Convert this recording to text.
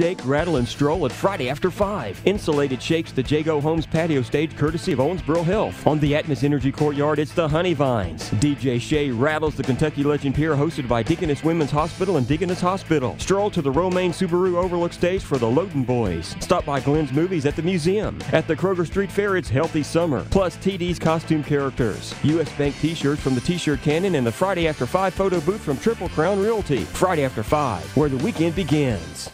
shake, rattle, and stroll at Friday after 5. Insulated shakes the Jagoe Homes patio stage courtesy of Owensboro Health. On the Atmos Energy Courtyard, it's the Honey Vines. DJ Shay rattles the Kentucky Legend Pier hosted by Deaconess Women's Hospital and Deaconess Hospital. Stroll to the Romain Subaru Overlook stage for the Loden Boys. Stop by Glenn's Movies at the museum. At the Kroger Street Fair, it's Healthy Summer. Plus TD's costume characters. U.S. Bank t-shirts from the T-shirt cannon and the Friday After 5 photo booth from Triple Crown Realty. Friday After 5, where the weekend begins.